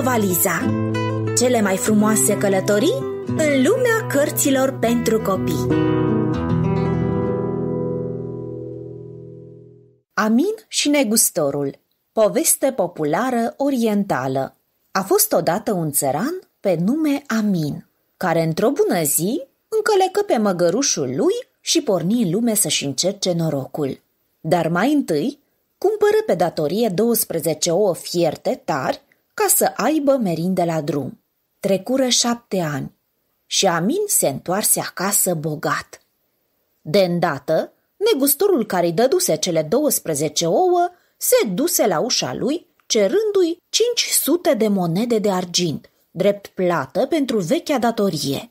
Bibliovaliza Cele mai frumoase călătorii în lumea cărților pentru copii. Amin și negustorul. Poveste populară orientală. A fost odată un țăran pe nume Amin, care într-o bună zi încălecă pe măgărușul lui și porni în lume să-și încerce norocul. Dar mai întâi cumpără pe datorie 12 ouă fierte tari ca să aibă merinde la drum. Trecură șapte ani și Amin se întoarse acasă bogat. De îndată, negustorul care-i dăduse cele 12 ouă se duse la ușa lui cerându-i 500 de monede de argint, drept plată pentru vechea datorie.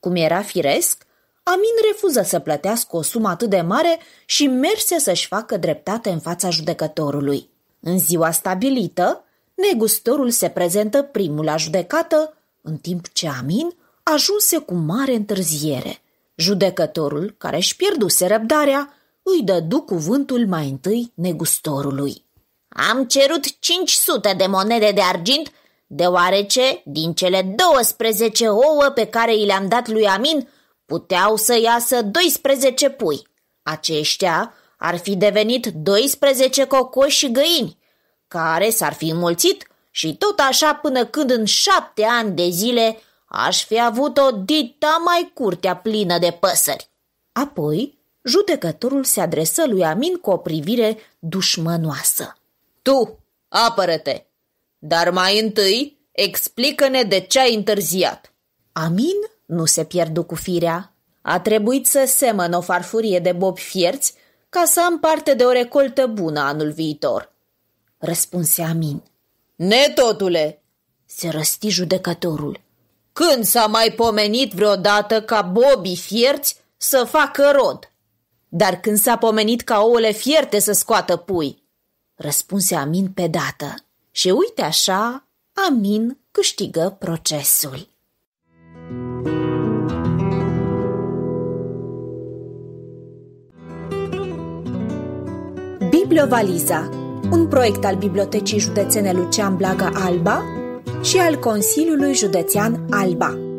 Cum era firesc, Amin refuză să plătească o sumă atât de mare și merse să-și facă dreptate în fața judecătorului. În ziua stabilită, negustorul se prezentă primul la judecată, în timp ce Amin ajunse cu mare întârziere. Judecătorul, care își pierduse răbdarea, îi dădu cuvântul mai întâi negustorului. Am cerut 500 de monede de argint, deoarece din cele 12 ouă pe care i le-am dat lui Amin, puteau să iasă 12 pui. Aceștia ar fi devenit 12 cocoși și găini, care s-ar fi înmulțit și tot așa până când în șapte ani de zile aș fi avut o dita mai curtea plină de păsări. Apoi, judecătorul se adresă lui Amin cu o privire dușmănoasă. Tu, apără-te! Dar mai întâi, explică-ne de ce ai întârziat. Amin nu se pierdu cu firea. A trebuit să semăn o farfurie de bobi fierți ca să am parte de o recoltă bună anul viitor. Răspunse Amin. Netotule, se răsti judecătorul. Când s-a mai pomenit vreodată ca bobii fierți să facă rod? Dar când s-a pomenit ca ouăle fierte să scoată pui? Răspunse Amin pe dată. Și uite așa, Amin câștigă procesul. Bibliovaliza, un proiect al Bibliotecii Județene Lucian Blaga Alba și al Consiliului Județean Alba.